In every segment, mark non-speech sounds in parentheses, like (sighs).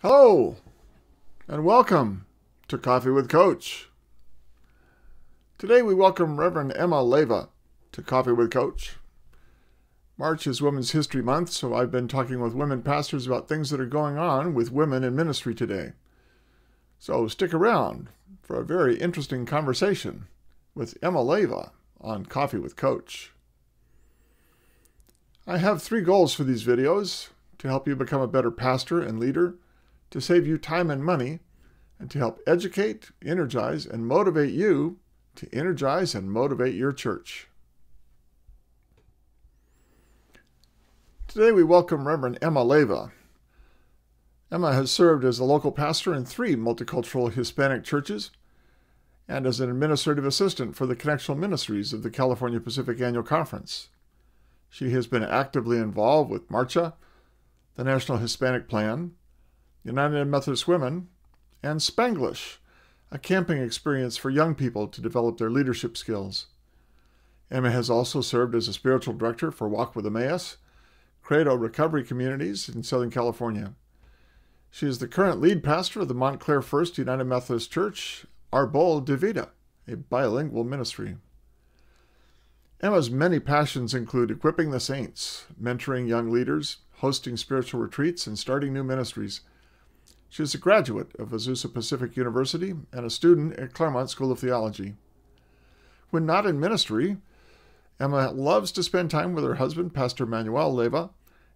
Hello, and welcome to Coffee with Coach. Today we welcome Reverend Emma Leyva to Coffee with Coach. March is Women's History Month, so I've been talking with women pastors about things that are going on with women in ministry today. So stick around for a very interesting conversation with Emma Leyva on Coffee with Coach. I have three goals for these videos to help you become a better pastor and leader to save you time and money, and to help educate, energize, and motivate you to energize and motivate your church. Today we welcome Reverend Emma Leyva. Emma has served as a local pastor in three multicultural Hispanic churches and as an administrative assistant for the Connectional Ministries of the California Pacific Annual Conference. She has been actively involved with Marcha, the National Hispanic Plan, United Methodist Women, and Spanglish, a camping experience for young people to develop their leadership skills. Emma has also served as a spiritual director for Walk with Emmaus, Credo Recovery Communities in Southern California. She is the current lead pastor of the Montclair First United Methodist Church, Arbol de Vida, a bilingual ministry. Emma's many passions include equipping the saints, mentoring young leaders, hosting spiritual retreats, and starting new ministries. She is a graduate of Azusa Pacific University and a student at Claremont School of Theology. When not in ministry, Emma loves to spend time with her husband, Pastor Manuel Leyva,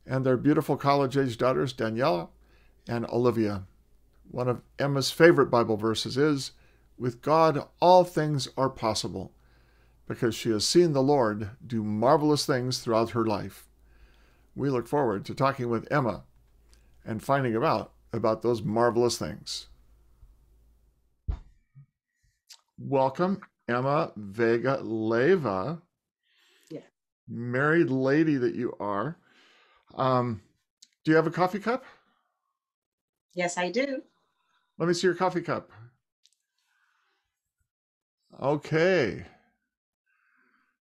and their beautiful college age daughters, Daniela and Olivia. One of Emma's favorite Bible verses is With God, all things are possible, because she has seen the Lord do marvelous things throughout her life. We look forward to talking with Emma and finding out about those marvelous things. Welcome, Emma Vega Leyva. Yeah. Married lady that you are. Um, do you have a coffee cup? Yes, I do. Let me see your coffee cup. Okay.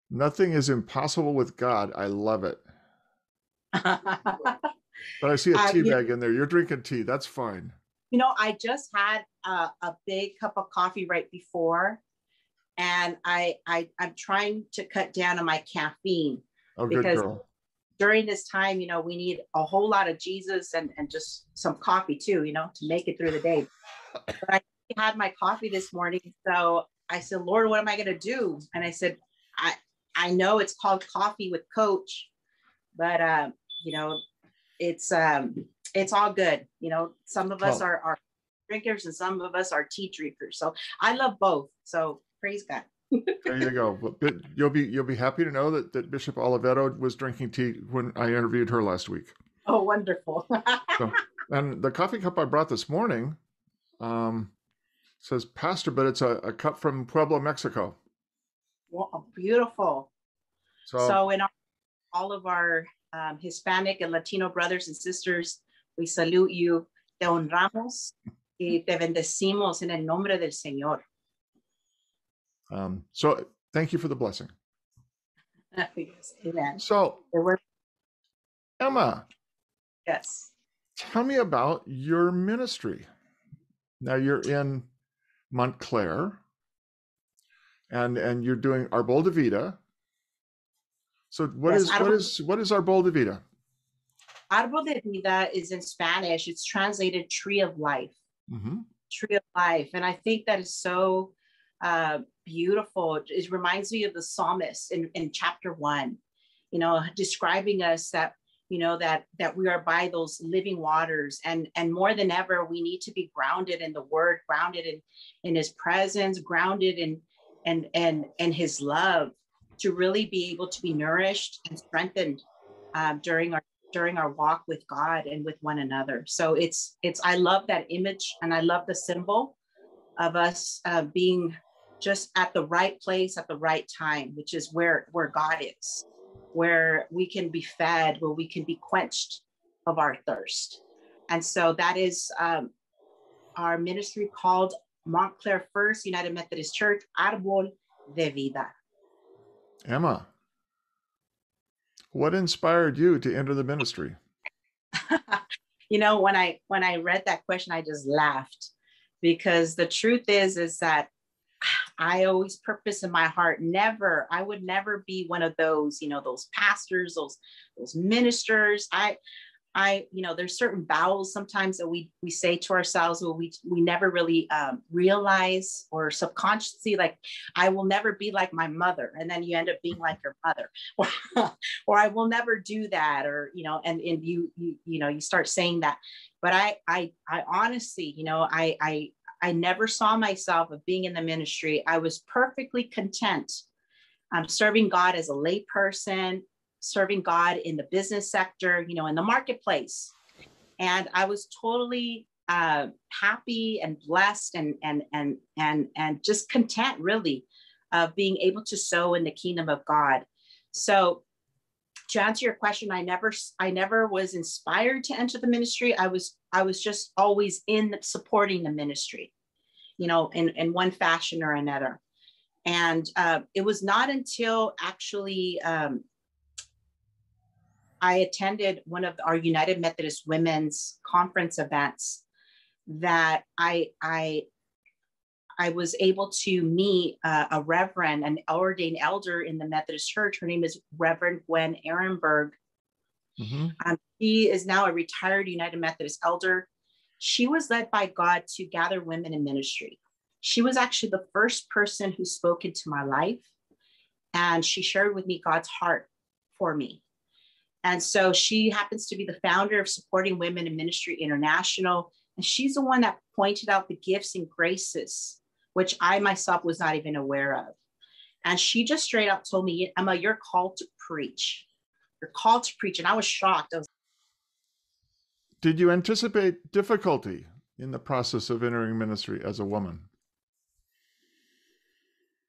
Nothing is impossible with God. I love it. (laughs) But I see a Uh, tea you- bag in there. You're drinking tea. That's fine. you know, I just had a, a big cup of coffee right before, and I, I I'm trying to cut down on my caffeine Oh, good Because- girl. during this time. You know, we need a whole lot of Jesus and and just some coffee too. You know, to make it through the day. But I had my coffee this morning, so I said, Lord, what am I gonna do? And I said, I I know it's called coffee with Coach, but um, you know, it's um it's all good. You know, some of us are are drinkers and some of us are tea drinkers. So I love both. So praise God. (laughs) There you go. But- You'll be you'll be happy to know that, that Bishop Oliveto was drinking tea when I interviewed her last week. Oh, wonderful. (laughs) And the coffee cup I brought this morning um, says pastor, but it's a, a cup from Puebla, Mexico. Wow, beautiful. So, So, in our, all of our um, Hispanic and Latino brothers and sisters, we salute you. Te honramos y te bendecimos en el nombre del Señor. um, so thank you for the blessing. (laughs) Yes, Amen. So Emma, Yes. tell me about your ministry. Now you're in Montclair, and and you're doing Arbol de Vida. So what Yes, is what Arbol- is what is Arbol de Vida? Árbol de vida is in Spanish. It's translated tree of life. hmm tree of life. And I think that is so uh, beautiful. It- It reminds me of the psalmist in, in chapter one, you know, describing us that, you know, that that we are by those living waters. And and more than ever, we need to be grounded in the word, grounded in in his presence, grounded in and and and his love to really be able to be nourished and strengthened um, during our during our walk with God and with one another. So it's it's I love that image and I love the symbol of us uh, being just at the right place at the right time, which is where where God is, where we can be fed, where we can be quenched of our thirst. And so that is um, our ministry called Montclair First United Methodist Church, Arbol de Vida. Emma, what inspired you to enter the ministry? (laughs) you know, when I when I read that question, I just laughed because the truth is is that I always purpose in my heart never I would never be one of those you know those pastors those those ministers I I, you know, there's certain vowels sometimes that we we say to ourselves well, we we never really um, realize or subconsciously like, I will never be like my mother, and then you end up being like your mother, or, (laughs) or I will never do that, or you know, and and you you you know you start saying that, but I I I honestly, you know, I I I never saw myself of being in the ministry. I was perfectly content. I'm serving God as a lay person serving God in the business sector, you know, in the marketplace. And I was totally uh, happy and blessed and and and and and just content, really, of being able to sow in the kingdom of God. So, to answer your question, I never I never was inspired to enter the ministry. I was I was just always in the, supporting the ministry, you know, in in one fashion or another. And uh, it was not until actually um, I attended one of our United Methodist Women's conference events that I I I was able to meet uh, a reverend, an ordained elder in the Methodist Church. Her name is Reverend Gwen Ehrenberg. Mm-hmm. Um, she is now a retired United Methodist elder. She was led by God to gather women in ministry. She was actually the first person who spoke into my life, and she shared with me God's heart for me. And so she happens to be the founder of Supporting Women in Ministry International. And she's the one that pointed out the gifts and graces, which I myself was not even aware of. And she just straight up told me, Emma, you're called to preach. You're called to preach. And I was shocked. I was- Did you anticipate difficulty in the process of entering ministry as a woman?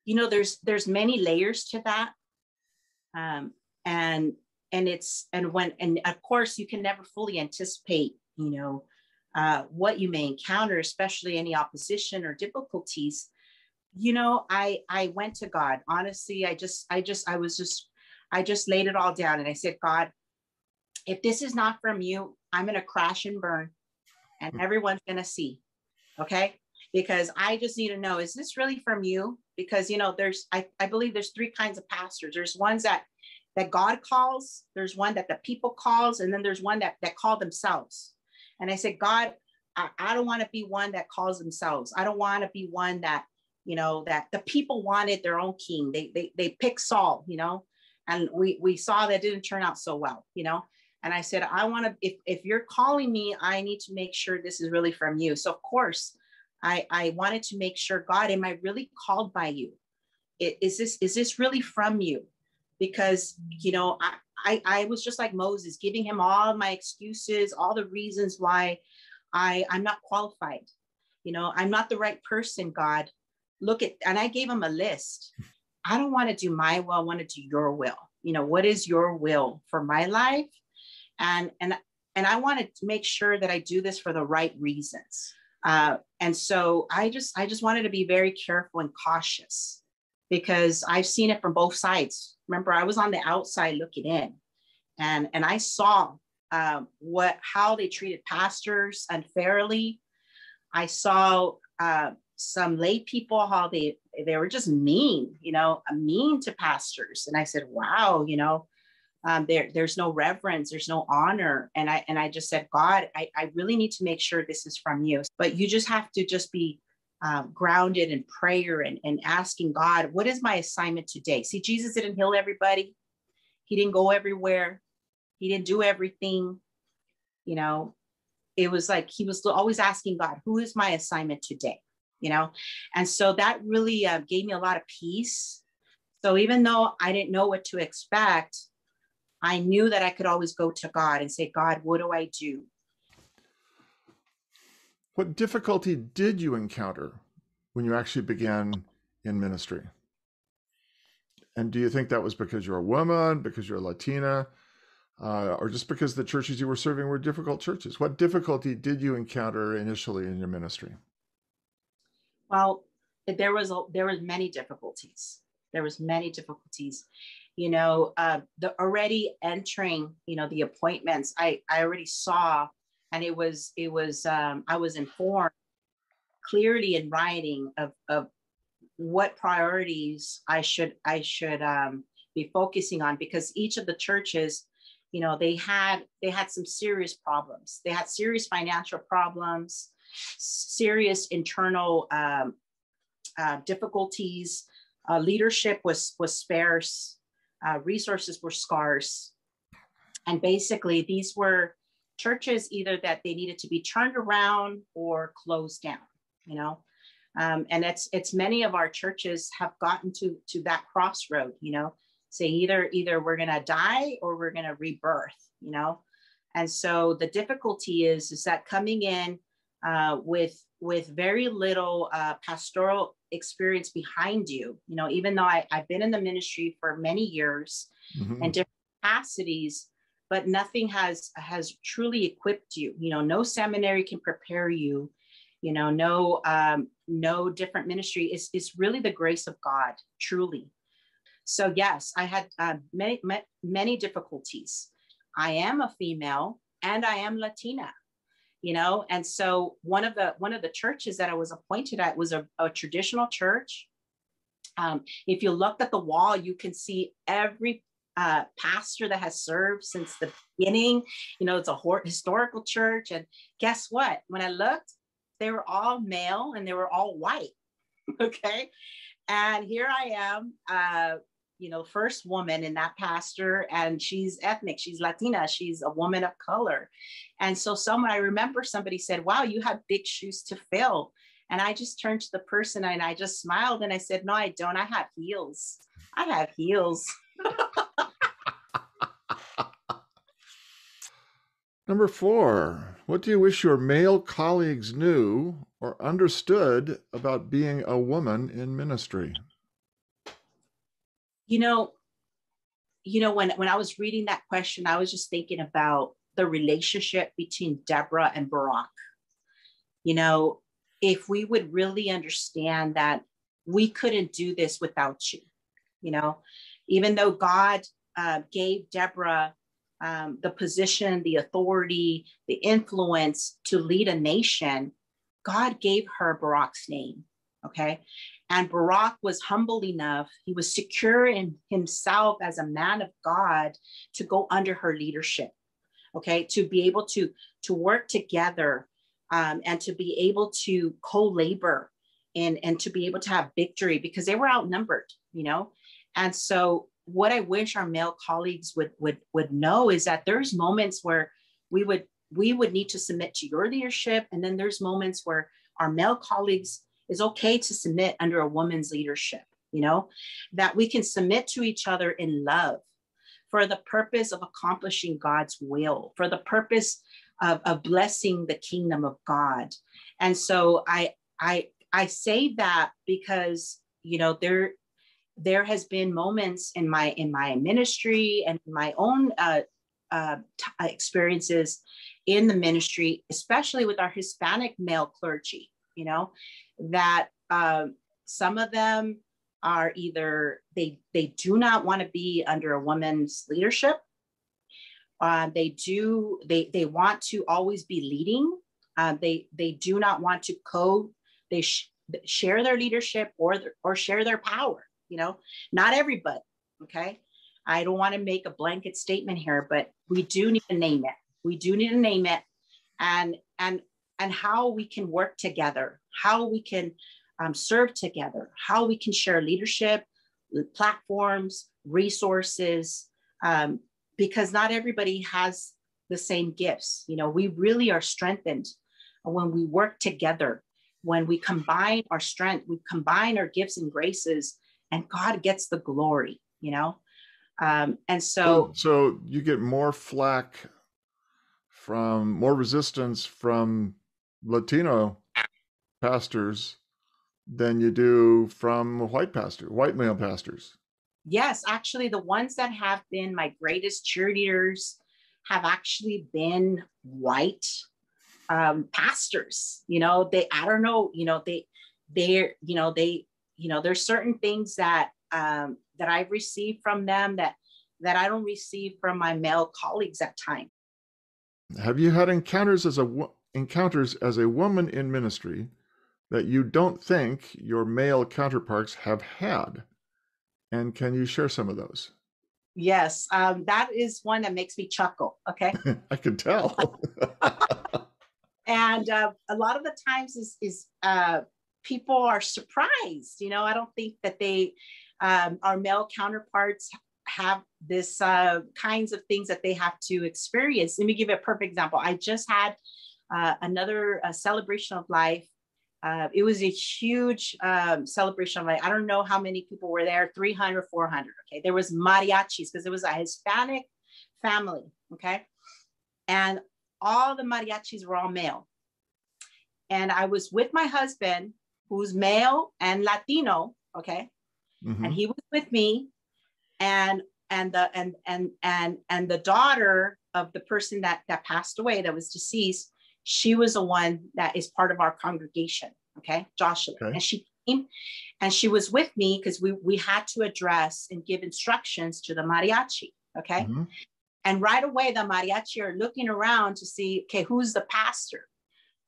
You know, there's there's many layers to that. Um, and and it's and when and of course you can never fully anticipate you know uh, what you may encounter especially any opposition or difficulties. You know i i went to god. Honestly i just i just i was just i just laid it all down and i said god if this is not from you i'm going to crash and burn and hmm. everyone's going to see. Okay? Because i just need to know is this really from you? Because you know there's I, I believe there's three kinds of pastors. There's ones that that God calls, there's one that the people calls, and then there's one that, that call themselves. And I said, God, I, I don't want to be one that calls themselves. I don't want to be one that, you know, that the people wanted their own king. They they they picked Saul, you know, and we we saw that didn't turn out so well, you know. And I said, I want to, if if you're calling me, I need to make sure this is really from you. So of course, I I wanted to make sure, God, am I really called by you? Is this is this really from you? Because you know I, I, I was just like Moses, giving him all my excuses, all the reasons why I I'm not qualified. You know, I'm not the right person. God, look at and I gave him a list. I don't want to do my will. I want to do your will. You know, what is your will for my life? And and and I want to make sure that I do this for the right reasons. Uh, and so I just I just wanted to be very careful and cautious because I've seen it from both sides remember I was on the outside looking in and and I saw um, what how they treated pastors unfairly. I saw uh, some lay people how they they were just mean, you know, mean to pastors. And I said, wow, you know, um, there there's no reverence, there's no honor. And I and I just said, God, I, I really need to make sure this is from you. But you just have to just be um, grounded in prayer and, and asking God, what is my assignment today? See, Jesus didn't heal everybody, He didn't go everywhere, He didn't do everything. You know, it was like He was always asking God, who is my assignment today? You know, and so that really uh, gave me a lot of peace. So even though I didn't know what to expect, I knew that I could always go to God and say, God, what do I do? What difficulty did you encounter when you actually began in ministry? And do you think that was because you're a woman, because you're a Latina, uh, or just because the churches you were serving were difficult churches? What difficulty did you encounter initially in your ministry? Well, there was a, there was many difficulties. There was many difficulties. You know, uh, the already entering, you know, the appointments. I I already saw and it was it was um, I was informed clearly in writing of of what priorities I should I should um, be focusing on because each of the churches, you know, they had they had some serious problems. They had serious financial problems, serious internal um, uh, difficulties. Uh, leadership was was sparse. Uh, resources were scarce, and basically these were churches either that they needed to be turned around or closed down. You know, um, and it's it's many of our churches have gotten to to that crossroad. You know, say either either we're going to die or we're going to rebirth you know and so the difficulty is is that coming in uh, with with very little uh, pastoral experience behind you you know even though I, i've been in the ministry for many years mm-hmm. and different capacities but nothing has has truly equipped you. You know no seminary can prepare you. You know no um, no different ministry. Is is really the grace of god truly. So yes, I had uh, many, many difficulties. I am a female and I am Latina, you know, and so one of the one of the churches that I was appointed at was a, a traditional church. Um, if you look at the wall, you can see every uh, pastor that has served since the beginning. You know, it's a historical church, and guess what? When I looked, they were all male and they were all white. (laughs) okay, and here I am, uh, you know, first woman in that pastor, and she's ethnic, she's Latina, she's a woman of color. And so someone I remember somebody said, Wow, you have big shoes to fill. And I just turned to the person and I just smiled and I said, No, I don't. I have heels. I have heels. (laughs) Number four, what do you wish your male colleagues knew or understood about being a woman in ministry? you know you know when when i was reading that question i was just thinking about the relationship between deborah and barak you know if we would really understand that we couldn't do this without you you know even though god uh, gave deborah um, the position the authority the influence to lead a nation god gave her Barak's name okay and Barack was humble enough, he was secure in himself as a man of God to go under her leadership, okay, to be able to, to work together um, and to be able to co labor and, and to be able to have victory because they were outnumbered, you know? And so, what I wish our male colleagues would, would, would know is that there's moments where we would we would need to submit to your leadership and then there's moments where our male colleagues is okay to submit under a woman's leadership, you know, that we can submit to each other in love for the purpose of accomplishing God's will, for the purpose of, of blessing the kingdom of God. And so I I I say that because you know there there has been moments in my in my ministry and my own uh, uh, t- experiences in the ministry, especially with our Hispanic male clergy, you know, that um, some of them are either they they do not want to be under a woman's leadership. Uh, they do they they want to always be leading. Uh, they they do not want to co they sh- share their leadership or their, or share their power. You know, not everybody. Okay, I don't want to make a blanket statement here, but we do need to name it. We do need to name it, and and and how we can work together, how we can um, serve together, how we can share leadership, platforms, resources, um, because not everybody has the same gifts. You know, we really are strengthened when we work together, when we combine our strength, we combine our gifts and graces, and God gets the glory, you know? Um, and so, so, so you get more flack from more resistance from Latino pastors than you do from white pastor, white male pastors. Yes, actually, the ones that have been my greatest cheerleaders have actually been white um, pastors. You know, they I don't know. You know, they they're you know they you know there's certain things that um, that I've received from them that that I don't receive from my male colleagues at times. Have you had encounters as a encounters as a woman in ministry that you don't think your male counterparts have had? And can you share some of those? Yes, um, that is one that makes me chuckle. Okay. (laughs) I can tell. (laughs) and uh, a lot of the times is is uh, people are surprised. You know, I don't think that they um, our male counterparts have this uh, kinds of things that they have to experience. Let me give you a perfect example. I just had uh, another uh, celebration of life. Uh, it was a huge um, celebration of life. I don't know how many people were there 300, 400. Okay. There was mariachis because it was a Hispanic family. Okay. And all the mariachis were all male. And I was with my husband, who's male and Latino. Okay. Mm-hmm. And he was with me and and the and and and and the daughter of the person that that passed away that was deceased she was the one that is part of our congregation okay joshua okay. and she came and she was with me because we we had to address and give instructions to the mariachi okay mm-hmm. and right away the mariachi are looking around to see okay who's the pastor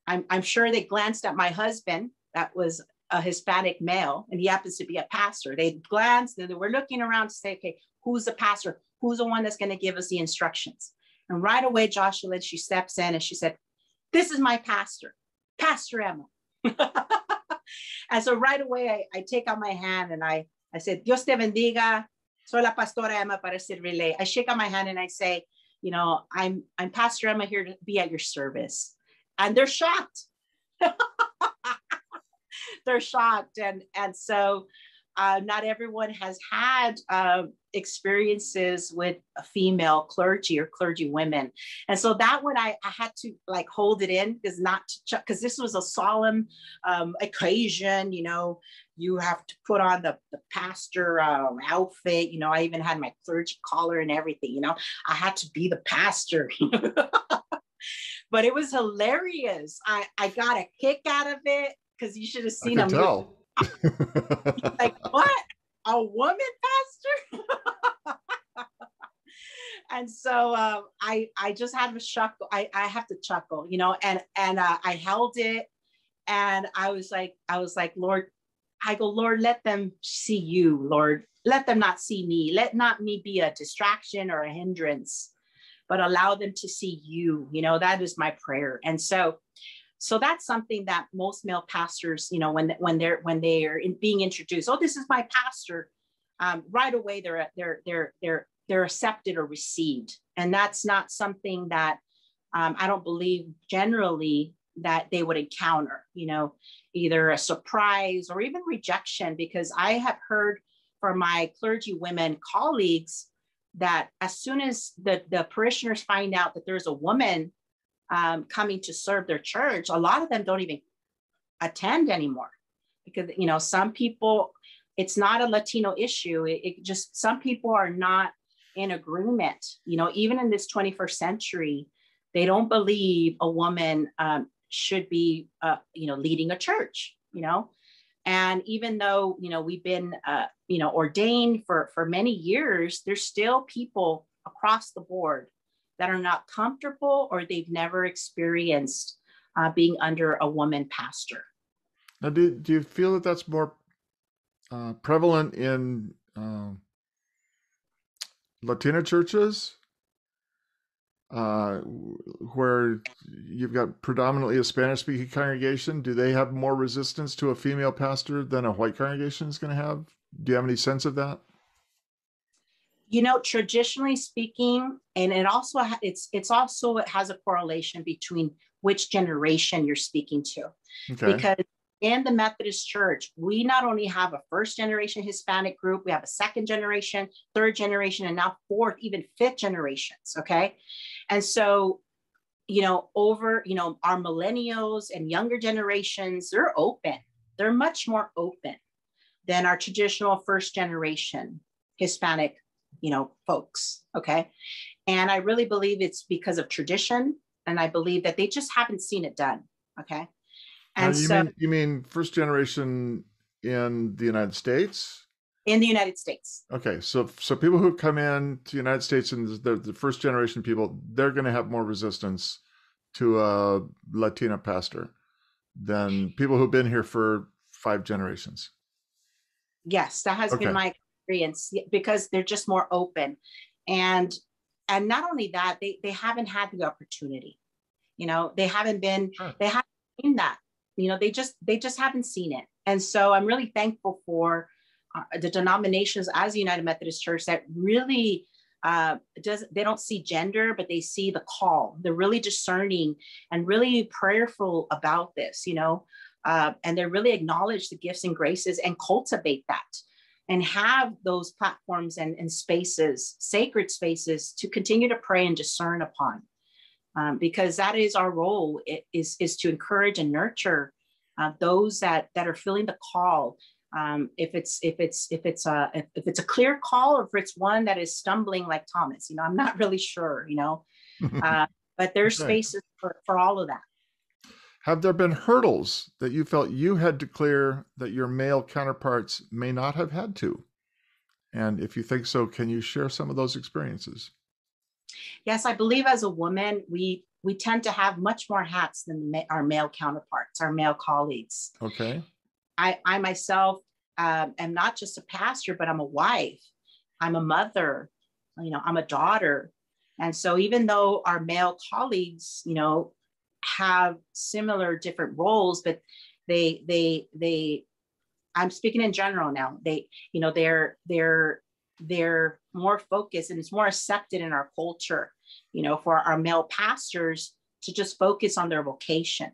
i'm i'm sure they glanced at my husband that was a Hispanic male and he happens to be a pastor. They glanced and they were looking around to say, okay, who's the pastor? Who's the one that's going to give us the instructions? And right away, Joshua, she steps in and she said, This is my pastor, Pastor Emma. (laughs) and so right away, I, I, take out my hand and I, I said, Dios te bendiga. Soy la pastora Emma para servirle. I shake out my hand and I say, you know, I'm I'm Pastor Emma here to be at your service. And they're shocked. (laughs) (laughs) they're shocked. And and so uh, not everyone has had uh, experiences with a female clergy or clergy women. And so that one i, I had to like hold it in because not because this was a solemn um, occasion you know you have to put on the, the pastor uh, outfit. You know i even had my clergy collar and everything you know. I had to be the pastor. (laughs) But it was hilarious. I i got a kick out of it because you should have seen him. Tell. like what? A woman pastor? (laughs) and so uh, I I just had a chuckle. I I have to chuckle, you know, and and uh, I held it, and I was like I was like Lord, I go Lord, let them see you, Lord, let them not see me, let not me be a distraction or a hindrance, but allow them to see you. You know that is my prayer, and so so that's something that most male pastors, you know, when when they're when they are in, being introduced, oh, this is my pastor, um, right away they're they're they're they're they're accepted or received, and that's not something that um, I don't believe generally that they would encounter. You know, either a surprise or even rejection, because I have heard from my clergy women colleagues that as soon as the, the parishioners find out that there's a woman um, coming to serve their church, a lot of them don't even attend anymore. Because you know some people it's not a latino issue. It, it, just some people are not in agreement. You know even in this 21st century they don't believe a woman um, should be uh, you know leading a church you know? And even though you know we've been uh, you know ordained for for many years there's still people across the board that are not comfortable or they've never experienced uh, being under a woman pastor. Now, do, do you feel that that's more uh, prevalent in uh, Latina churches? Uh, where you've got predominantly a Spanish speaking congregation, do they have more resistance to a female pastor than a white congregation is going to have? Do you have any sense of that? You know traditionally speaking and it also it's it's also it has a correlation between which generation you're speaking to. Okay. because in the methodist church we not only have a first generation hispanic group we have a second generation third generation and now fourth even fifth generations okay? And so you know over you know our millennials and younger generations they're open. They're much more open than our traditional first generation hispanic you know, folks. Okay. And I really believe it's because of tradition. And I believe that they just haven't seen it done. Okay. And you so mean, you mean first generation in the United States? in the United States. Okay, so so people who come in to the United States and they're the first generation people, they're going to have more resistance to a Latina pastor than people who've been here for five generations. Yes, that has okay. been my experience because they're just more open, and and not only that, they they haven't had the opportunity. You know, they haven't been sure. they haven't seen that. You know, they just they just haven't seen it, and so I'm really thankful for uh, the denominations as the United Methodist Church that really uh, does they don't see gender, but they see the call. They're really discerning and really prayerful about this, you know, uh, and they really acknowledge the gifts and graces and cultivate that and have those platforms and, and spaces, sacred spaces to continue to pray and discern upon. Um, because that is our role it is, is to encourage and nurture uh, those that, that are feeling the call um, if it's if it's if it's a if, it's a clear call or if it's one that is stumbling like Thomas, you know, I'm not really sure, you know, (laughs) uh, but there's spaces for, for all of that. Have there been hurdles that you felt you had to clear that your male counterparts may not have had to? And if you think so, can you share some of those experiences? Yes, I believe as a woman, we we tend to have much more hats than our male counterparts, our male colleagues. Okay. I, I myself um, am not just a pastor, but I'm a wife. I'm a mother. You know, I'm a daughter. And so even though our male colleagues, you know, have similar different roles, but they they they I'm speaking in general now. They, you know, they're they're they're more focused and it's more accepted in our culture, you know, for our male pastors to just focus on their vocation,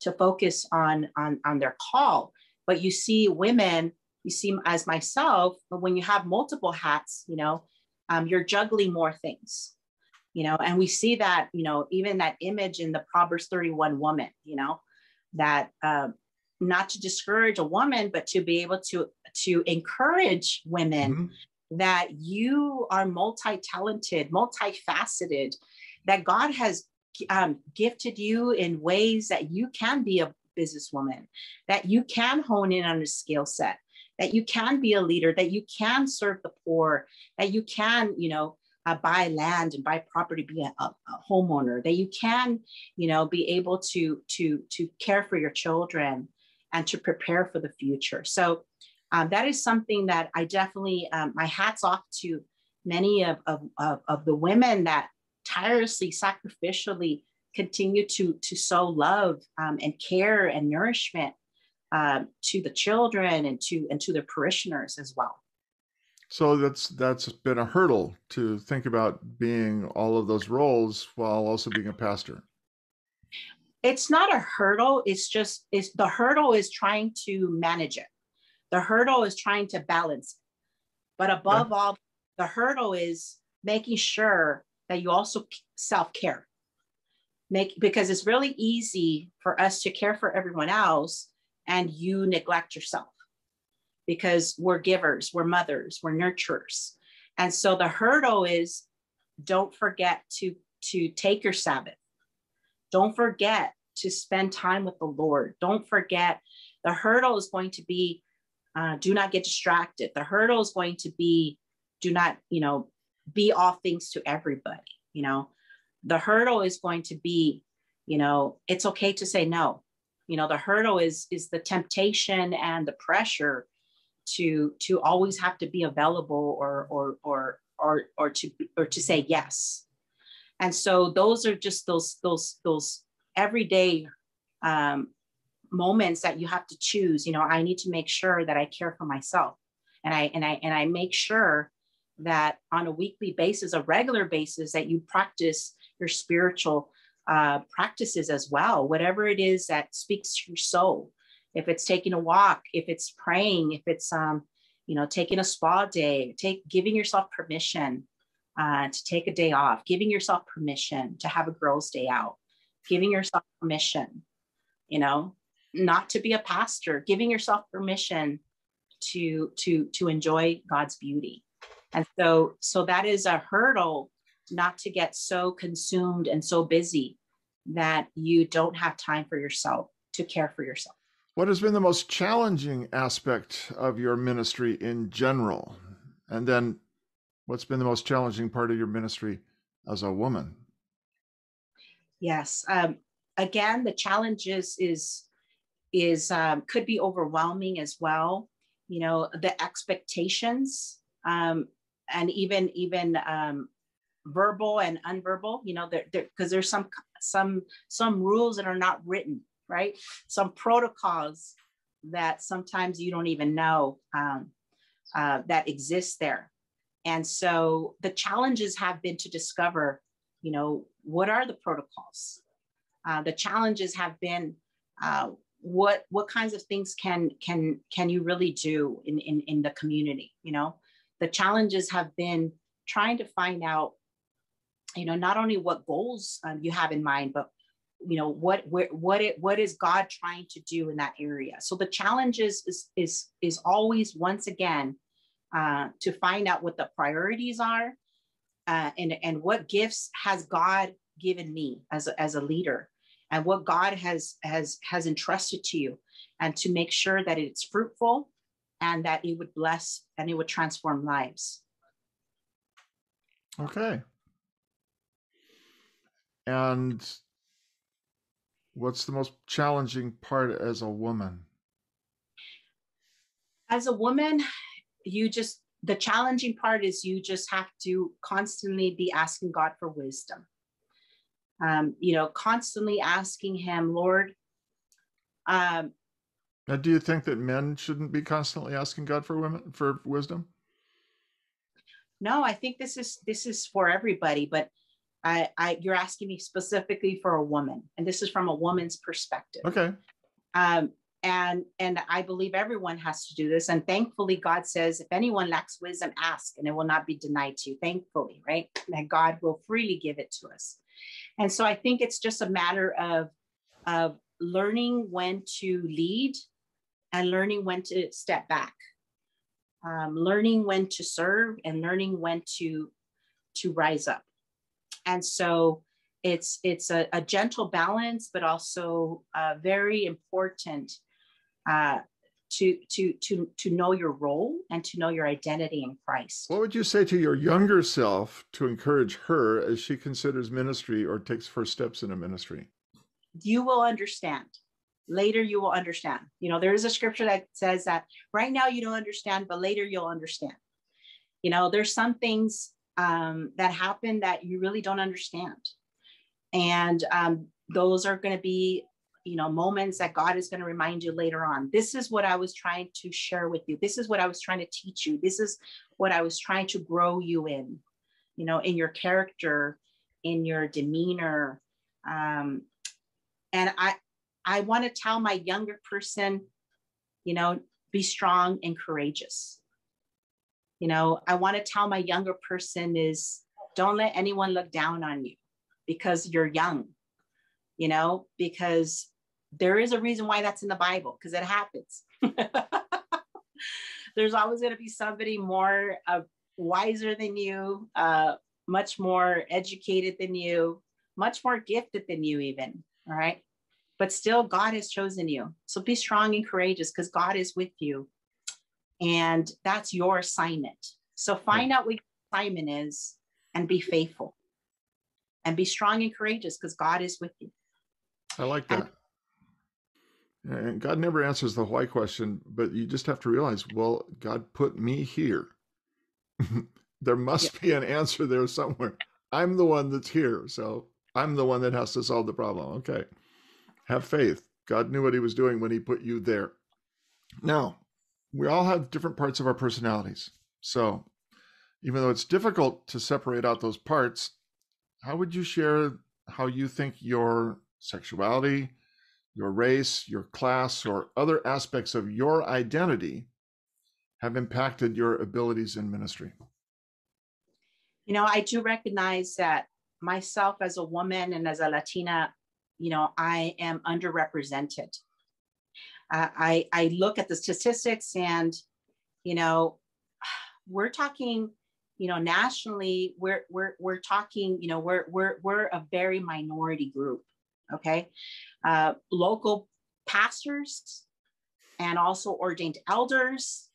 to focus on on on their call but you see women you see as myself but when you have multiple hats you know um, you're juggling more things you know and we see that you know even that image in the proverbs 31 woman you know that um, not to discourage a woman but to be able to to encourage women mm-hmm. that you are multi-talented multifaceted that god has um, gifted you in ways that you can be a businesswoman, that you can hone in on a skill set, that you can be a leader, that you can serve the poor, that you can, you know, uh, buy land and buy property, be a, a, homeowner, that you can, you know, be able to to to care for your children and to prepare for the future. So um, that is something that I definitely um, my hats off to many of, of, of, of the women that tirelessly, sacrificially continue to to sow love um, and care and nourishment um, to the children and to and to their parishioners as well. So that's that's been a hurdle to think about being all of those roles while also being a pastor. It's not a hurdle. It's just it's the hurdle is trying to manage it. The hurdle is trying to balance it. But above yeah. all, the hurdle is making sure that you also self care make because it's really easy for us to care for everyone else and you neglect yourself because we're givers, we're mothers, we're nurturers. And so the hurdle is don't forget to to take your Sabbath. Don't forget to spend time with the Lord. Don't forget the hurdle is going to be uh, do not get distracted. The hurdle is going to be do not, you know, be all things to everybody, you know the hurdle is going to be you know it's okay to say no you know the hurdle is is the temptation and the pressure to to always have to be available or or or or or to or to say yes. And so those are just those those those everyday um, moments that you have to choose. You know i need to make sure that i care for myself. And i and i and i make sure that on a weekly basis a regular basis that you practice your spiritual uh, practices as well, whatever it is that speaks to your soul. If it's taking a walk, if it's praying, if it's um, you know taking a spa day, take giving yourself permission uh, to take a day off, giving yourself permission to have a girls' day out, giving yourself permission, you know, not to be a pastor, giving yourself permission to to to enjoy God's beauty. And so so that is a hurdle not to get so consumed and so busy that you don't have time for yourself to care for yourself. What has been the most challenging aspect of your ministry in general? And then what's been the most challenging part of your ministry as a woman? Yes. Um, again, the challenges is is um, could be overwhelming as well. You know, the expectations um, and even even um, verbal and unverbal. You know, there because there's some some some rules that are not written, right? Some protocols that sometimes you don't even know um, uh, that exist there. And so the challenges have been to discover, you know, what are the protocols? Uh, the challenges have been uh, what what kinds of things can can can you really do in, in in the community? You know, the challenges have been trying to find out, you know, not only what goals um, you have in mind, but you know what what what it what is God trying to do in that area. So the challenges is is is always once again uh, to find out what the priorities are uh, and, and what gifts has God given me as a, as a leader and what God has, has, has entrusted to you and to make sure that it's fruitful and that it would bless and it would transform lives. Okay. And what's the most challenging part as a woman? As a woman, you just the challenging part is you just have to constantly be asking God for wisdom. Um, you know, constantly asking Him, Lord. Um, now, do you think that men shouldn't be constantly asking God for women for wisdom? No, I think this is this is for everybody, but I, I you're asking me specifically for a woman, and this is from a woman's perspective. Okay. Um, and and i believe everyone has to do this and thankfully god says if anyone lacks wisdom ask and it will not be denied to you. Thankfully right? That god will freely give it to us. And so i think it's just a matter of of learning when to lead and learning when to step back. Um, learning when to serve and learning when to to rise up and so it's it's a, a gentle balance but also uh, very important uh, to to to to know your role and to know your identity in Christ. What would you say to your younger self to encourage her as she considers ministry or takes first steps in a ministry? You will understand. Later you will understand. You know, there is a scripture that says that right now you don't understand, but later you'll understand. You know, there's some things um, that happen that you really don't understand. And um, those are going to be you know moments that god is going to remind you later on. This is what i was trying to share with you. This is what i was trying to teach you. This is what i was trying to grow you in you know in your character in your demeanor. Um, and i i want to tell my younger person you know be strong and courageous you know i want to tell my younger person is don't let anyone look down on you because you're young you know because there is a reason why that's in the Bible because it happens. (laughs) There's always going to be somebody more uh, wiser than you, uh, much more educated than you, much more gifted than you, even. All right. But still, God has chosen you. So be strong and courageous because God is with you. And that's your assignment. So find out what your assignment is and be faithful and be strong and courageous because God is with you. I like that. And and God never answers the why question, but you just have to realize, well, God put me here. (laughs) there must yeah. be an answer there somewhere. I'm the one that's here. So I'm the one that has to solve the problem. Okay. Have faith. God knew what he was doing when he put you there. Now, we all have different parts of our personalities. So even though it's difficult to separate out those parts, how would you share how you think your sexuality, your race, your class, or other aspects of your identity have impacted your abilities in ministry? You know, I do recognize that myself as a woman and as a Latina, you know, I am underrepresented. Uh, I I look at the statistics and, you know, (sighs) we're talking, you know, nationally, we're we're we're talking, you know, we're we're we're a very minority group okay uh, local pastors and also ordained elders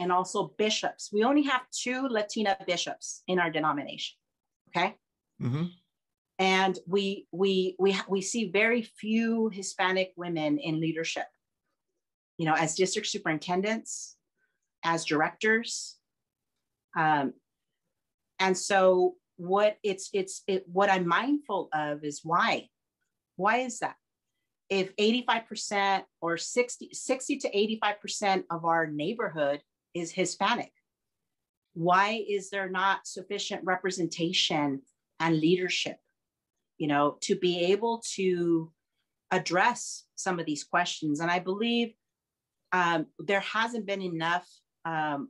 and also bishops. We only have two Latina bishops in our denomination. Okay. Mm-hmm. And we we we we see very few Hispanic women in leadership. You know, as district superintendents, as directors, um, and so what it's it's it, what I'm mindful of is why, why is that? If 85% or 60 60 to 85% of our neighborhood is Hispanic, why is there not sufficient representation and leadership you know to be able to address some of these questions? And i believe um, there hasn't been enough um,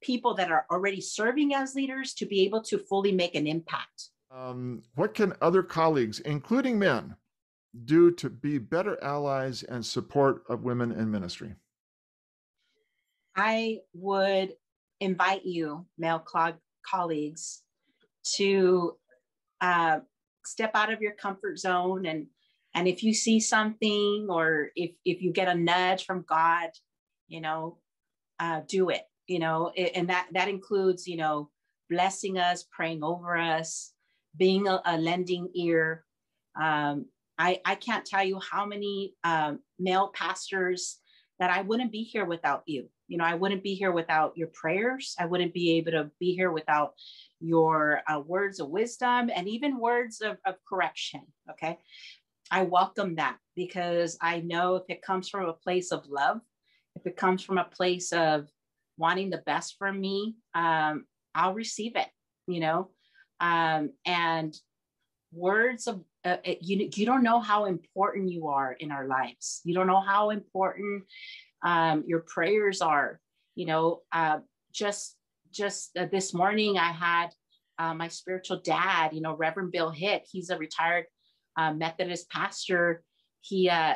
people that are already serving as leaders to be able to fully make an impact. Um, what can other colleagues including men do to be better allies and support of women in ministry? I would invite you, male colleagues, to uh, step out of your comfort zone and and if you see something or if if you get a nudge from God, you know, uh, do it. You know, and that that includes you know blessing us, praying over us, being a, a lending ear. Um, I I can't tell you how many um, male pastors that I wouldn't be here without you you know, I wouldn't be here without your prayers. I wouldn't be able to be here without your uh, words of wisdom and even words of, of correction. Okay. I welcome that because I know if it comes from a place of love, if it comes from a place of wanting the best for me, um, I'll receive it, you know. Um, and words of uh, you, you don't know how important you are in our lives. You don't know how important um, your prayers are you know uh, just just uh, this morning i had uh, my spiritual dad you know reverend bill hitt he's a retired uh, methodist pastor he uh,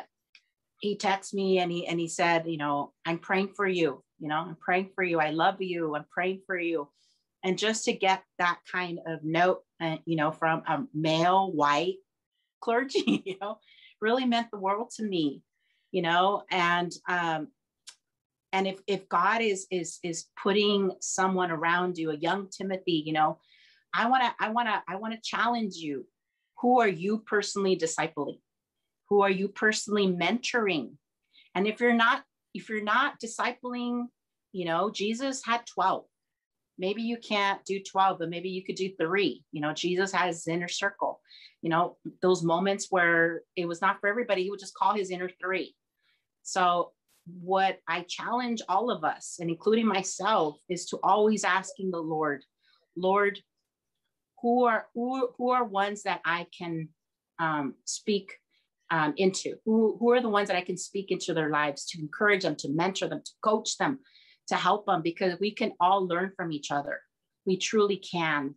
he texted me and he and he said you know i'm praying for you you know i'm praying for you i love you i'm praying for you. And just to get that kind of note uh, you know from a male white clergy (laughs) you know really meant the world to me you know and um and if if god is is is putting someone around you a young timothy you know i want to i want to i want to challenge you who are you personally discipling? Who are you personally mentoring? And if you're not if you're not discipling you know jesus had 12 maybe you can't do 12 but maybe you could do three. You know jesus had his inner circle. You know those moments where it was not for everybody he would just call his inner three. So what I challenge all of us, and including myself, is to always asking the Lord, Lord, who are who, who are ones that I can um, speak um, into? Who, who are the ones that I can speak into their lives to encourage them, to mentor them, to coach them, to help them? Because we can all learn from each other. We truly can.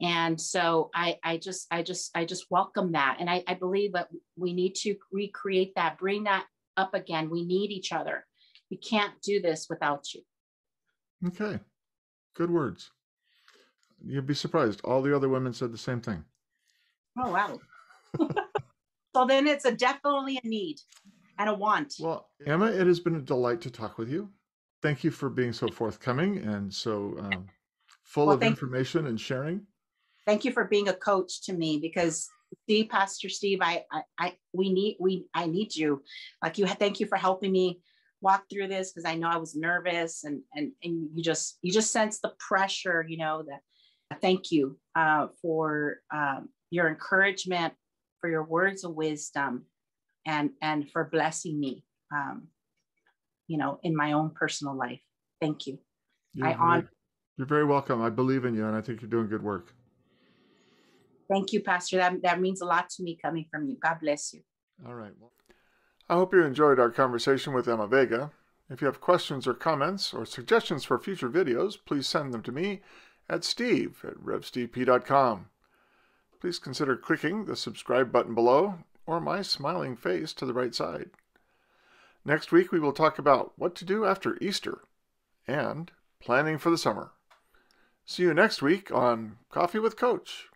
And so I, I just, I just, I just welcome that. And I, I believe that we need to recreate that, bring that up again. We need each other. We can't do this without you. Okay. Good words. You'd be surprised. All the other women said the same thing. Oh, wow. (laughs) so then it's a definitely a need and a want. Well, Emma, it has been a delight to talk with you. Thank you for being so forthcoming and so um, full well, of information and sharing. Thank you for being a coach to me because see, Pastor Steve, I, I, I, we need, we, I need you. Like you, thank you for helping me walk through this because I know I was nervous and, and, and you just, you just sense the pressure, you know, that thank you uh, for um, your encouragement, for your words of wisdom and, and for blessing me, um, you know, in my own personal life. Thank you. You're I on. You're very welcome. I believe in you and I think you're doing good work. Thank you, Pastor. That, that means a lot to me coming from you. God bless you. All right. Well, I hope you enjoyed our conversation with Emma Leyva. If you have questions or comments or suggestions for future videos, please send them to me at steve at revstevep.com. Please consider clicking the subscribe button below or my smiling face to the right side. Next week, we will talk about what to do after Easter and planning for the summer. See you next week on Coffee with Coach.